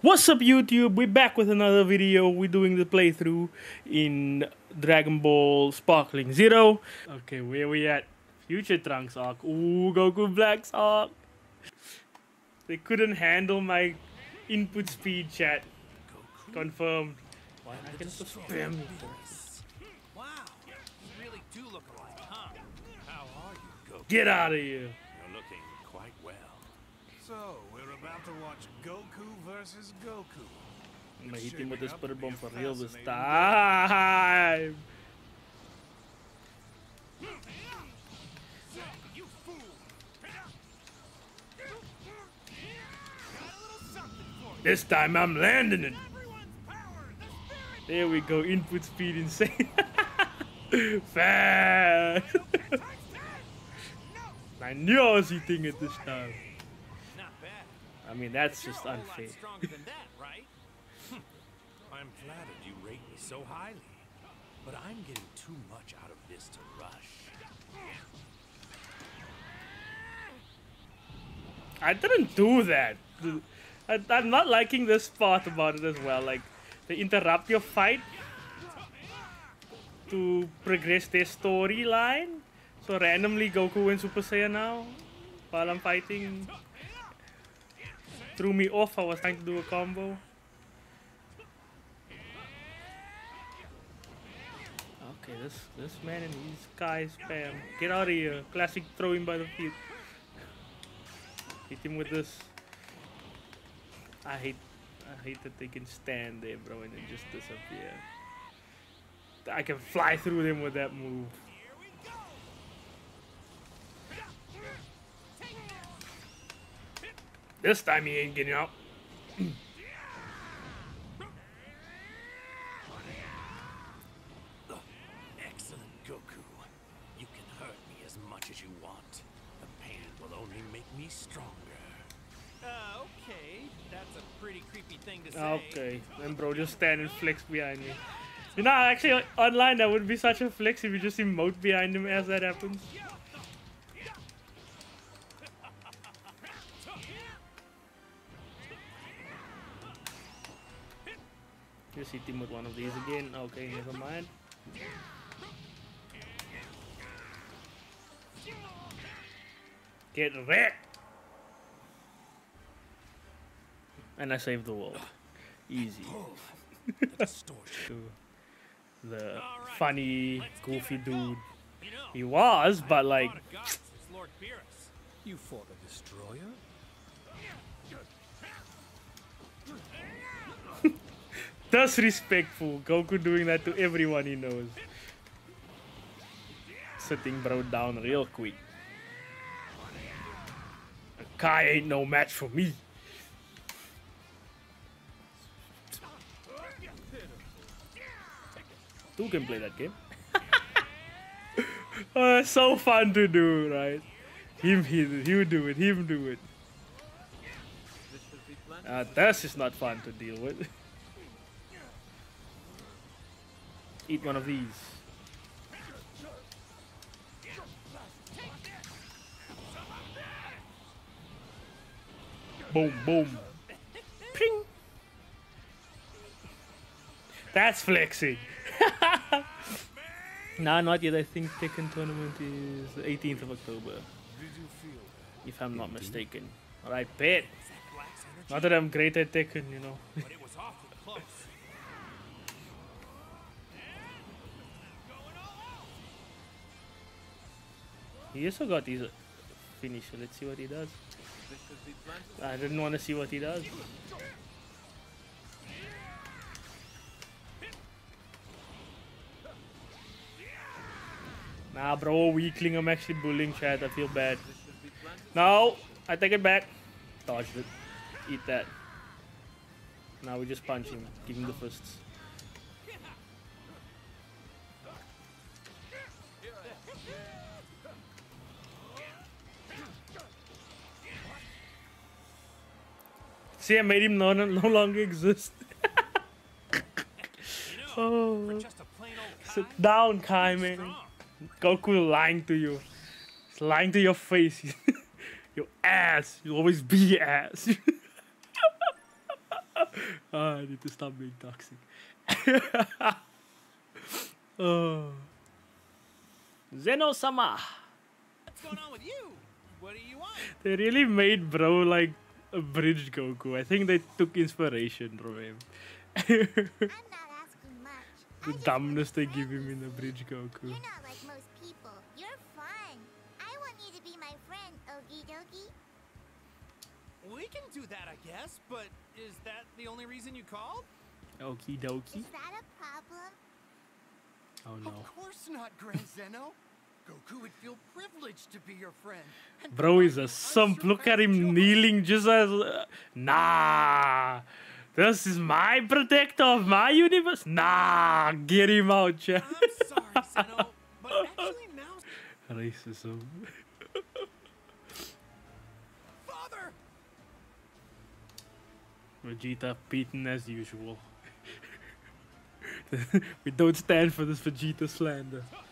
What's up YouTube? We're back with another video. We're doing the playthrough in Dragon Ball Sparking Zero. Okay, where we at? Future Trunks arc. Ooh, Goku Black's arc. They couldn't handle my input speed chat. Confirmed. Why I can spam me Wow, you really do look alike, huh? How are you, Goku? Get out of here. You're looking quite well. So, we're about to watch Goku versus Goku. I'm gonna hit with up to bomb for real this time. You fool! This time I'm landing it. There we go. Input speed insane. Fast. I knew I was eating it this time. I mean, that's just unfair. stronger than that, right? I'm flattered you rate me so highly, but I'm getting too much out of this to rush. I didn't do that. I, I'm not liking this part about it as well. Like, they interrupt your fight to progress their storyline. So randomly Goku and Super Saiyan now while I'm fighting. Threw me off. I was trying to do a combo. Okay, this this man and his guy spam. Get out of here. Classic throwing by the feet. Hit him with this. I hate I hate that they can stand there, bro, and then just disappear. I can fly through them with that move. This time he ain't getting out. Excellent, Goku. You can hurt me as much as you want. The pain will only make me stronger. Uh, okay. That's a pretty creepy thing to say. Okay, and bro just stand and flex behind me. You know, actually online that would be such a flex if you just emote behind him as that happens. Just hit him with one of these again. Okay, never mind. Get wrecked! And I saved the world. Easy. The funny, goofy dude he was, but like. You fought a destroyer? Disrespectful. Goku doing that to everyone he knows. Sitting bro down real quick. Kai ain't no match for me. Two can play that game. oh, so fun to do, right? Him, he, he do it, him do it. Uh, this is not fun to deal with. Eat one of these. Boom, boom. Ping. That's flexing. nah, not yet. I think Tekken tournament is the 18th of October, Did you feel if I'm not mistaken. Alright, bet. Not that I'm great at Tekken, you know. He also got his finisher. Let's see what he does. I didn't want to see what he does. Nah, bro, weakling. I'm actually bullying chat. I feel bad. No, I take it back. Dodged it. Eat that. Now we just punch him. Give him the fists. See, I made him no, no longer exist. Oh. for just a plain old Kai, Sit down, Kai, man. Goku lying to you. He's lying to your face. your ass. You'll always be ass. Ah, I need to stop being toxic. oh. Zeno-sama. What's going on with you? What do you want? They really made bro like Abridged Goku. I think they took inspiration from him. I'm not asking much. the I dumbness they give him in the bridge Goku. You're not like most people. You're fun. I want you to be my friend, Okie dokie. We can do that, I guess, but is that the only reason you called? Okie dokie. Is that a problem? Oh no. Of course not, Grand Zeno. Goku would feel privileged to be your friend. and Bro is a sump. Look at him kneeling just as. uh, nah. This is my protector of my universe. Nah. Get him out, chat. I'm sorry, Zeno, but actually now Racism. Father! Vegeta beaten as usual. we don't stand for this Vegeta slander.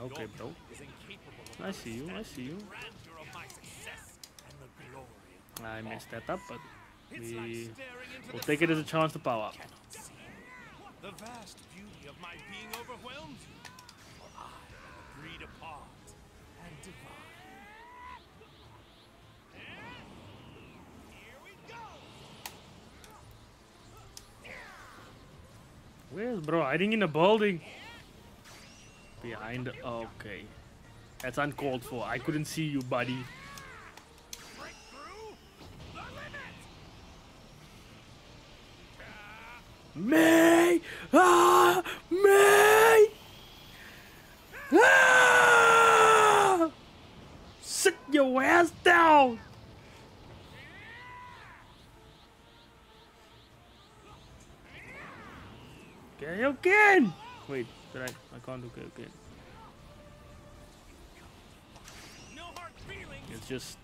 Okay, bro. mind is incapable of I see you, I see you. the grandeur of my success and the glory of I messed that up, but we will take it as a chance to power up. The vast beauty of my being overwhelms you. For I am apart and divine. Here we go! Where's bro? Hiding in the building. Behind. Okay. That's uncalled for. I couldn't see you, buddy. May! Ah! May! Ah! Sit your ass down! Okay, again! Wait, did I? Can't do okay again. No hard feelings! It's just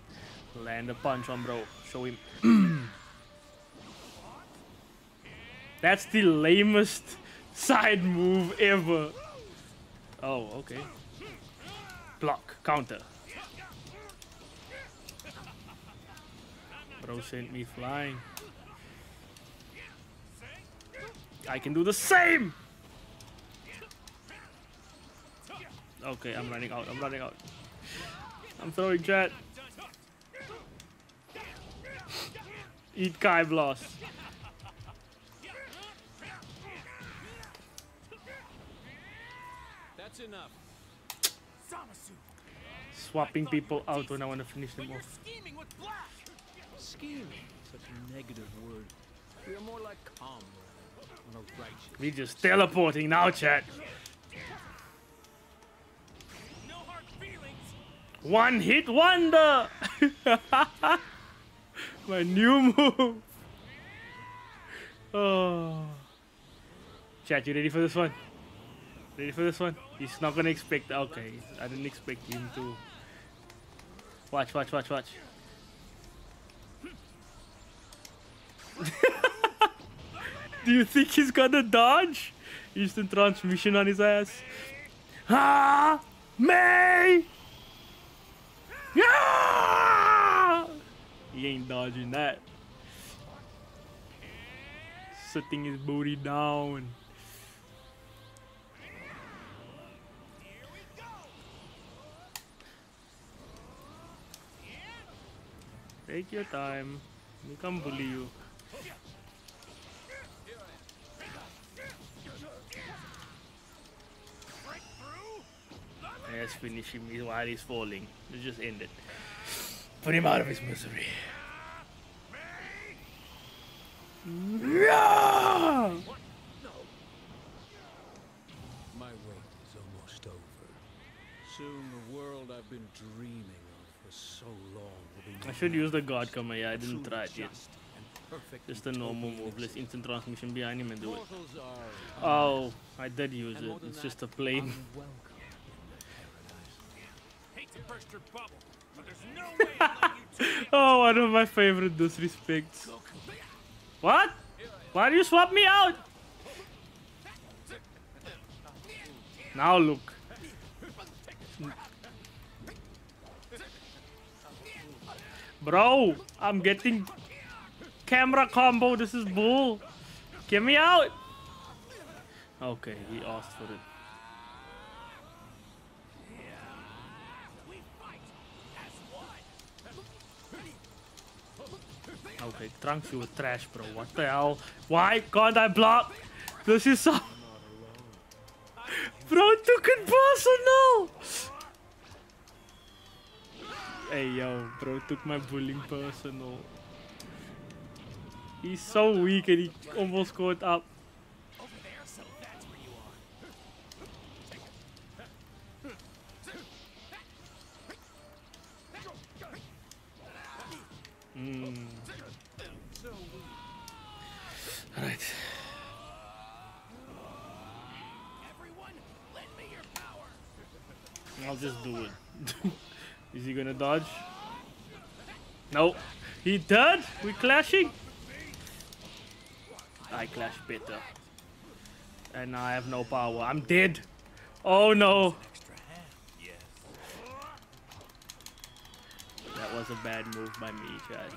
land a punch on bro. Show him. That's the lamest side move ever. Oh, okay. Block, counter. Bro sent me flying. I can do the same! Okay, I'm running out, I'm running out. I'm throwing jet. Eat Kai Blast. That's enough. Swapping people out when I want to finish them off. scheming with Black! Scheming. Such a negative word. We are more like calm on a righteous. We just teleporting now, chat. One hit wonder! My new move! Oh. Chat, you ready for this one? Ready for this one? He's not gonna expect. Okay, I didn't expect him to. Watch, watch, watch, watch. Do you think he's gonna dodge? Instant transmission on his ass. Ha! May! Yeah! He ain't dodging that. Sitting his booty down. Take your time. We can bully you. Let's finish him while he's falling. Let's just end it. Put him out of his misery. Yeah! My wait is almost over. Soon the world I've been dreaming of for so long will be I should use the God command. Yeah, I didn't try it yet. Just a normal move. Let's instant transmission behind him and do it. Oh, I did use it. It's just a plane. unwelcome in paradise. Hate to burst your bubble, but there's no way I'm letting you take Oh, one of my favorite disrespects. What? Why do you swap me out? Now look. Bro, I'm getting camera combo. This is bull. Get me out. Okay, he asked for it. Okay, Trunks, you trash, bro. What the hell? Why can't I block? This is so... Bro took it personal! Hey, yo, bro took my bullying personal. He's so weak and he almost caught up. Over there, so that's where you are. Mm. Alright. Everyone, lend me your power. I'll just do it. Is he gonna dodge? No. He did? We clashing? I clash better. And now I have no power. I'm dead. Oh no. Extra hand, yes. That was a bad move by me, Chad.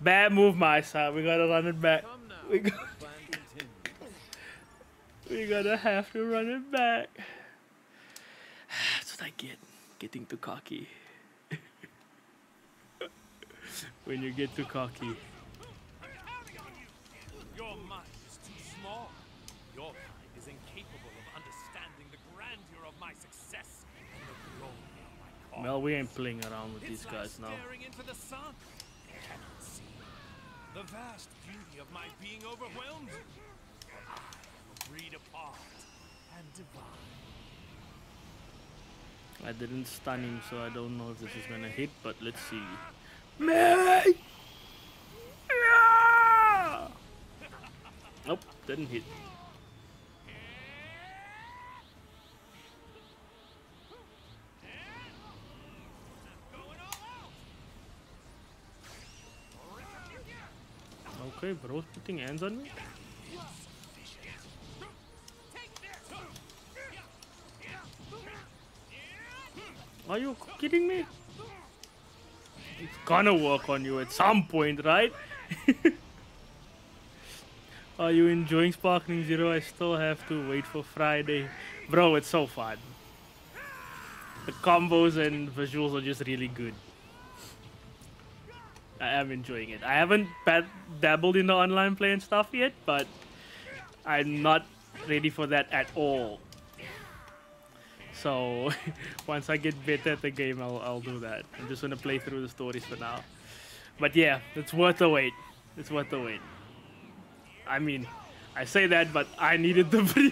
Bad move, my side. We gotta run it back. We, go- Plan we gotta have to run it back. That's what I get. Getting too cocky. when you get too cocky. Your mind is too small. Your mind is incapable of understanding the grandeur of my success and the glory of my cause. Well, we ain't playing around with It's these like guys now. staring into the sun. Cannot see the vast beauty of my being overwhelmed. I am a breed apart and divine. I didn't stun him, so I don't know if this is gonna hit, but let's see. May! Yeah! Nope, didn't hit. Okay, bro's putting hands on me. Are you kidding me? It's gonna work on you at some point, right? Are you enjoying Sparking Zero? I still have to wait for Friday. Bro, it's so fun. The combos and visuals are just really good. I am enjoying it. I haven't dabbled in the online play and stuff yet, but I'm not ready for that at all. So once I get better at the game, I'll, I'll do that. I'm just gonna play through the stories for now. But yeah, it's worth the wait. It's worth the wait. I mean, I say that, but I needed the pre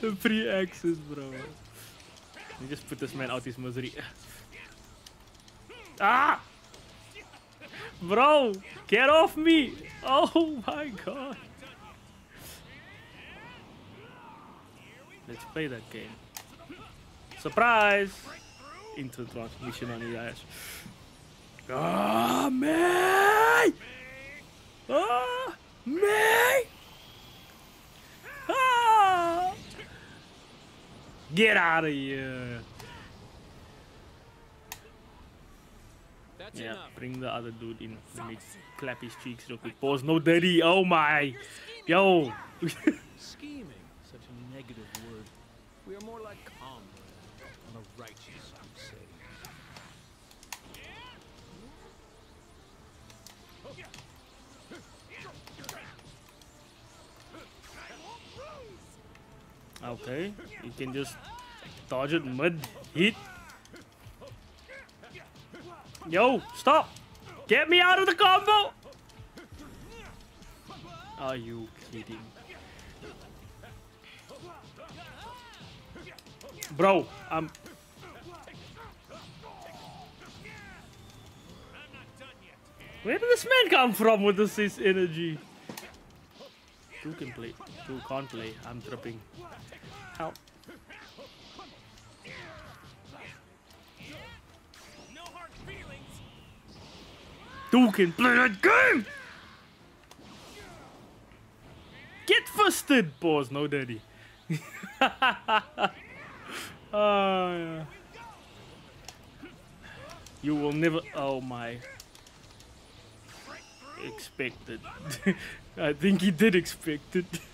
the pre access, bro. Let me just put this man out of his misery. Ah! Bro, get off me! Oh my god. Let's play that game. Surprise! Into transmission on his ass. Ah, me! Ah, me! Ah! Get out of here! That's Yeah, enough. bring the other dude in. Let me clap his cheeks real quick. Pause, no daddy. Oh my! Yo! Scheming, such a negative word. We are more like righteous crusade. Okay, you can just dodge it mid hit. Yo, stop! Get me out of the combo! Are you kidding? Bro, I'm. Where did this man come from with this, this energy? Two can play. Two can't play. I'm tripping. Help. Two can play that game! Get fisted! Pause, no daddy. oh, yeah. You will never. Oh my. Expected. I think he did expect it.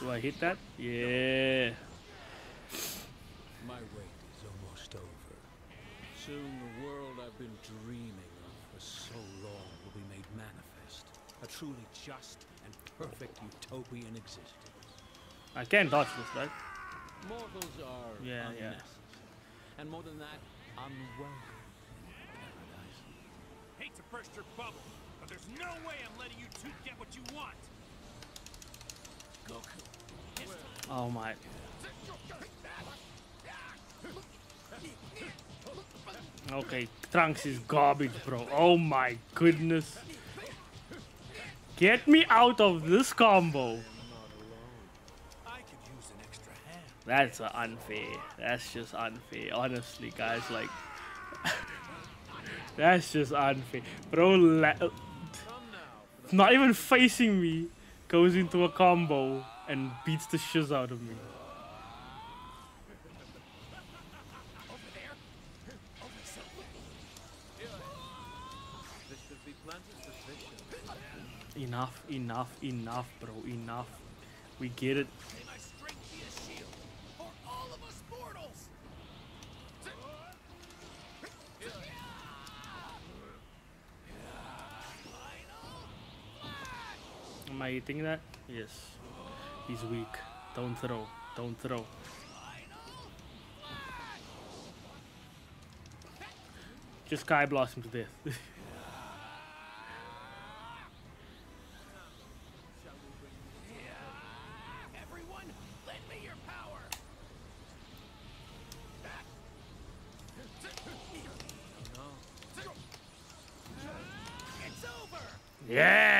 Do I hit that? Yeah. My wait is almost over. Soon the world I've been dreaming of for so long will be made manifest. A truly just and perfect utopian existence. I can't dodge this, right? Mortals are Yeah, yeah. Unnecessary. And more than that, unwelcome in paradise. Hate to burst your bubble, but there's no way I'm letting you two get what you want. Goku. Oh my. Okay, Trunks is garbage, bro. Oh my goodness. Get me out of this combo. I could use an extra hand. That's unfair. That's just unfair. Honestly, guys, like. that's just unfair. Bro, not even facing me, goes into a combo and beats the shiz out of me. Enough, enough, enough, bro. Enough. We get it. Am I eating that? Yes. He's weak. Don't throw. Don't throw. Just Sky Blossom to death. Everyone, lend me your power. It's over. yeah,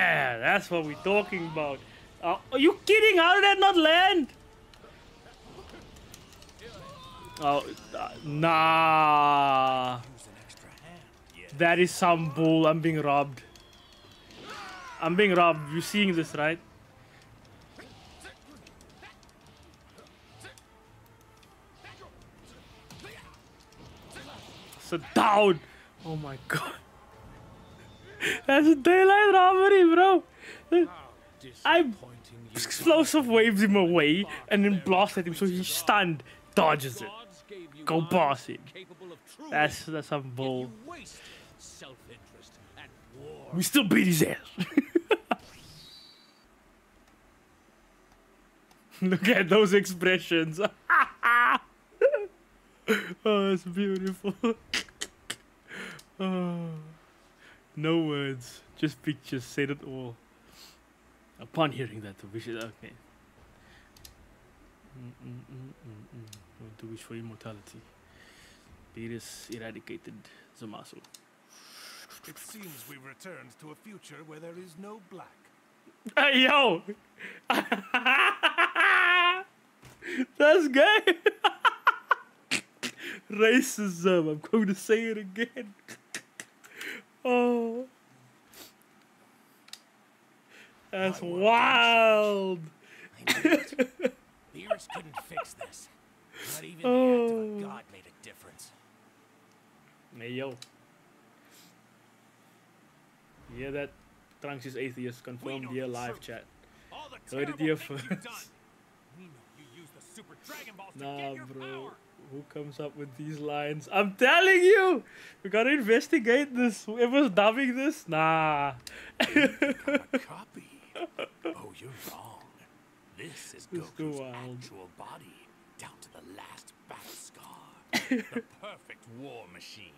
that's what we're talking about. Uh, are you kidding? How did that not land? Oh, uh, nah. That is some bull. I'm being robbed. I'm being robbed. You're seeing this, right? Sit down. Oh my god. That's a daylight robbery, bro. I explosive waves him away and then blast at him so he's stunned, dodges it. Go boss true That's that's some bull. We still beat his ass. Look at those expressions. oh, that's beautiful. oh, no words, just pictures said it all. Upon hearing that, we should okay. Mm, mm, mm, mm, mm. To wish for immortality. Beerus eradicated Zamasu. It seems we've returned to a future where there is no black. Hey yo! That's gay! Racism, I'm going to say it again. oh. That's wild! Beerus couldn't fix this. Not even the act of Oh. a god made a difference. Hey yo. Hear that? Trunks is atheist, confirmed via live chat. The Heard it here first. We know you used the Super Dragon Balls to Nah, bro. Who comes up with these lines? I'm telling you! We gotta investigate this. Whoever's dubbing this, nah. Copy. You're wrong. This is Goku's actual body, down to the last battle scar. the perfect war machine.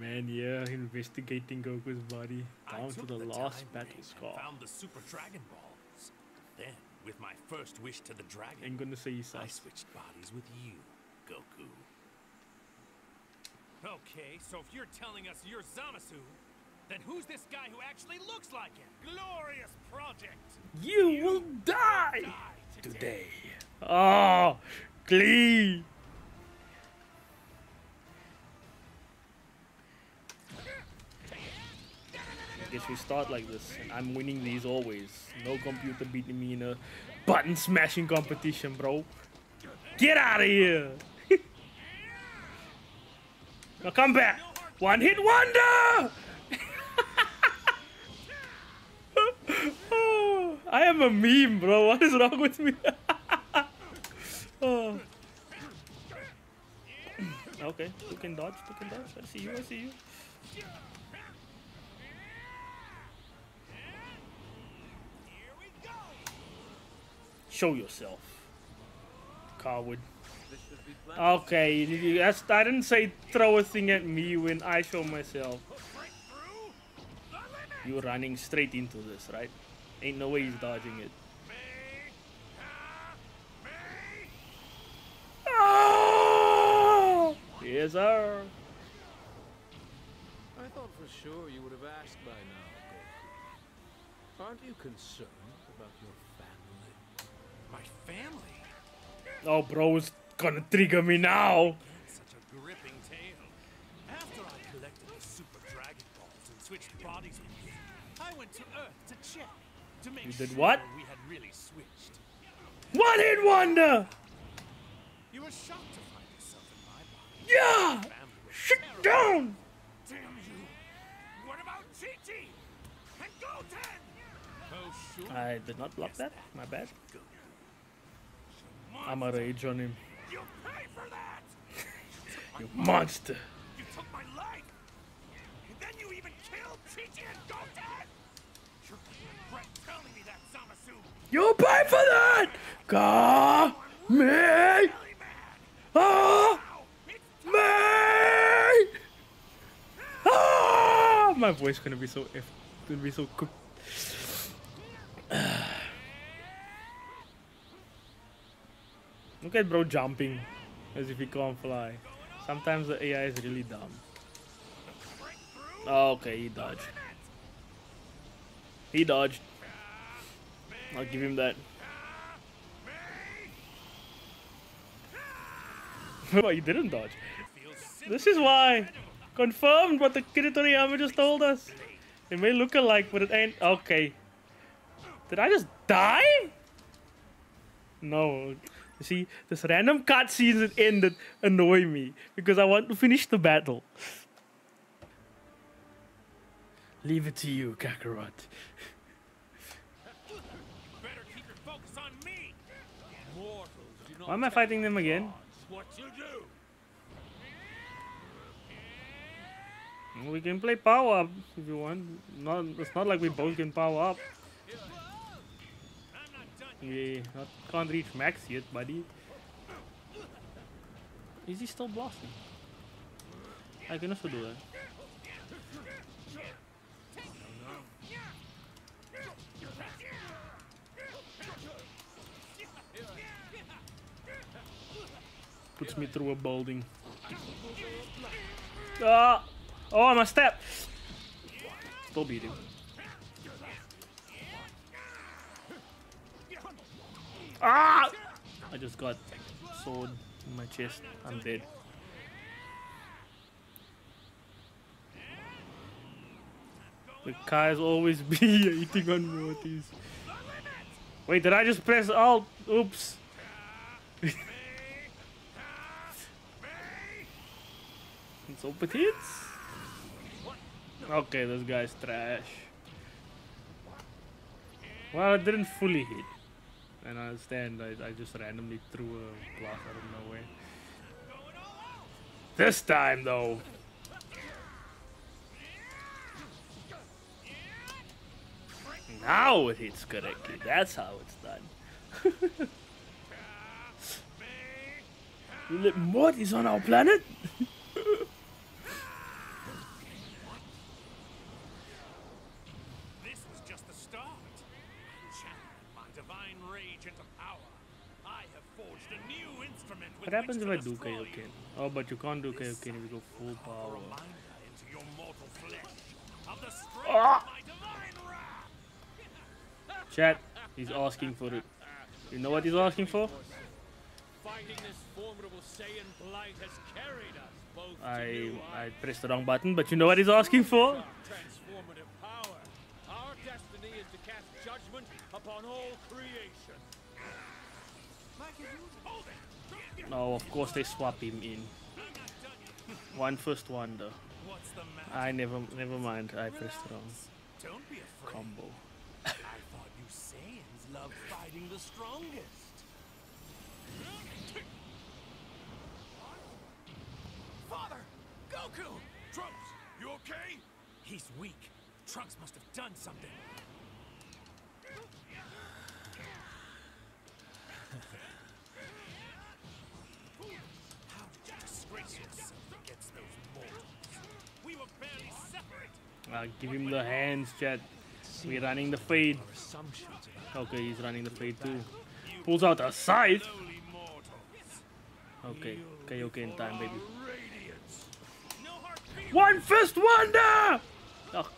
Man, yeah, investigating Goku's body down to the, the last battle scar. Found the Super Dragon Balls. Then, with my first wish to the dragon, Ain't gonna say I switched bodies with you, Goku. Okay, so if you're telling us you're Zamasu, then who's this guy who actually looks like him? Glorious project! You will die Die today. today. Oh, Glee. Guess we start like this, and I'm winning these always. No computer beating me in a button smashing competition, bro. Get out of here! now come back! One hit wonder! Oh, I am a meme, bro. What is wrong with me? oh. Okay, you can dodge, you can dodge. I see you, I see you. Show yourself, coward. Okay, that's, I didn't say throw a thing at me when I show myself. You're running straight into this, right? Ain't no way he's dodging it. Oh! Yes, sir. I thought for sure you would have asked by now, Goku. Aren't you concerned about your family? My family? Oh, bro, it's gonna trigger me now. Such a gripping tale. After I collected the Super Dragon Balls and switched bodies with you, I went to Earth to check. You did what? we had really switched. One hit wonder! You were shocked to find yourself in my body. Yeah! Shit down! Damn you! What about Chi-Chi? And Goten? Oh. I did not block that. My bad. I'm a rage on him. You pay for that! You monster! You took my life! And then you even killed Chi-Chi and Goten! You're gonna regret telling me that, Zamasu! You pay for that! Ka me! Ah! Me! Ah! My voice gonna be so if gonna be so cooked. Look at bro jumping as if he can't fly. Sometimes the AI is really dumb. Oh, okay, he dodged. He dodged. I'll give him that. Well, he didn't dodge. This is why. Confirmed what the Kid Toriyama just told us. It may look alike, but it ain't. Okay. Did I just die? No. You see, this random cutscenes that ended annoy me because I want to finish the battle. Leave it to you, Kakarot. better keep your focus on me! Mortals do not Why am I fighting them again? We can play power up if you want. Not, it's not like we both can power up. We not, can't reach max yet, buddy. Is he still blasting? I can also do that. Me through a building. Ah! Oh, my step! Still beat him. Ah! I just got sword in my chest. I'm dead. The guys always be eating on Mortis. Wait, did I just press alt? Oops. open hits? Okay, this guy's trash. Well, it didn't fully hit. And I understand, I, I just randomly threw a block out of nowhere. This time, though. Now it hits correctly. That's how it's done. let Morty's on our planet? This was just the start. Channeling my divine rage into power, I have forged a new instrument with What happens if I do destroy Kaioken? Oh, but you can't do This Kaioken if you go full A power. reminder into your mortal flesh of the strength Ah! of my divine wrath. Chat, he's asking for it. You know what he's asking for? Fighting this formidable Saiyan blight has carried us both I new I pressed the wrong button, but you know what he's asking for? Oh, of course they swap him in. One first the matter? I never, never mind. I pressed wrong Don't be afraid. combo. I thought you Saiyans fighting the strongest. Father! Goku! Trunks, you okay? He's weak. Trunks must have done something. Uh, give him the hands, chat. We're running the fade. Okay, he's running the fade too. Pulls out a scythe. Mortals. Okay, Kaioken time, baby. One fist wonder! Oh,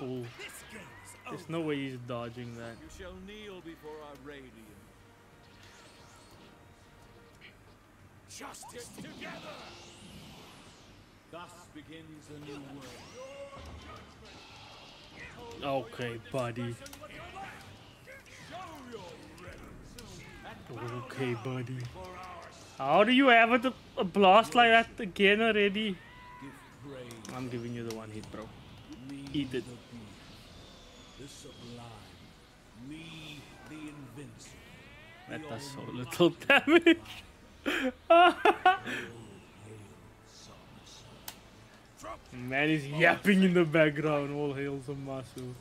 over. There's no way he's dodging that. Justice together. Thus begins a new world. Okay, buddy. Okay, buddy. How do you ever do a blast like that again already? I'm giving you the one hit, bro. Eat it. That does so little damage. Man is yapping in the background. All hail Zamasu.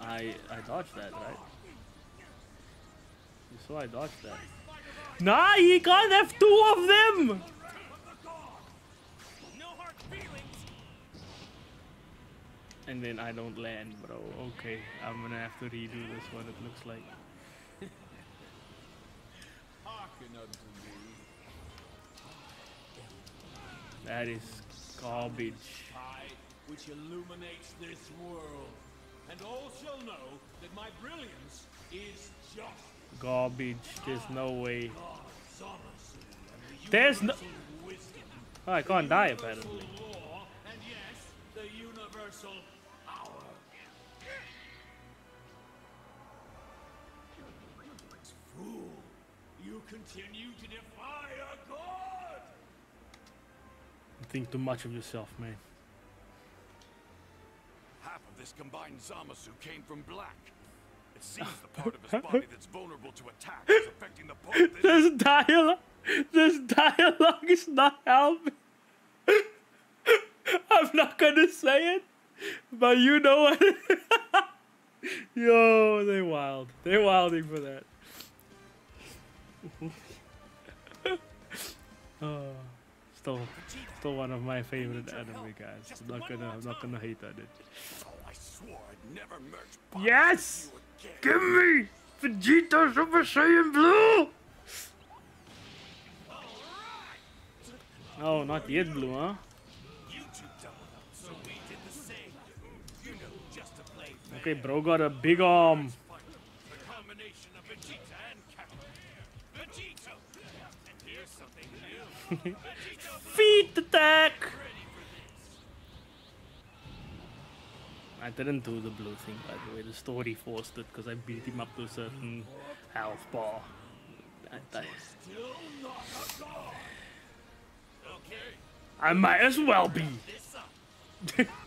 I I dodged that, right? You saw I dodged that. Nah, he can't have two of them! No hard feelings. And then I don't land, bro. Okay, I'm gonna have to redo this one, it looks like. That is garbage. I, which illuminates this world. And all shall know that my brilliance is just Garbage. There's no ah, way. And the There's no- Oh, I can't die apparently. and yes, the universal power. Fool, you continue to defy a god! Think too much of yourself, man. Half of this combined Zamasu came from Black. It seems the part of his body that's vulnerable to attack is affecting the part that This dialogue, this dialogue is not helping. I'm not gonna say it, but you know what? Yo, they wild. They wilding for that. oh, still, still one of my favorite anime guys. I'm not gonna, I'm not gonna hate on it. Yes! Give me Vegeta Super Saiyan Blue! Oh, not yet blue, huh? Okay, bro got a big arm. Fight the combination of Vegeta and Kakarot. Vegito! And here's something new. Vegito Feet attack! ready for this. I didn't do the blue thing, by the way. The story forced it because I beat him up to a certain health bar. I, I, Okay, I might as well be.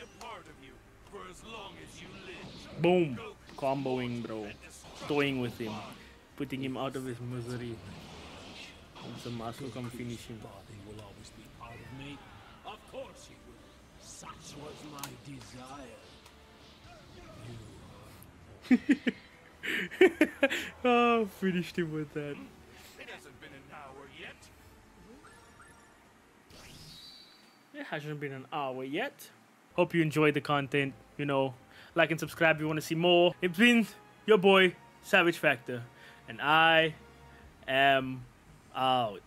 a part of you for as long as you live. Boom. Comboing, bro. Toying with him. Putting him out of his misery. And Zamasu come finish him. Body will always be part of course he will. Such was my desire. oh, finished him with that. It hasn't been an hour yet. It hasn't been an hour yet. Hope you enjoyed the content. You know, like and subscribe if you want to see more. It's been your boy, Savage Factor, and I am out.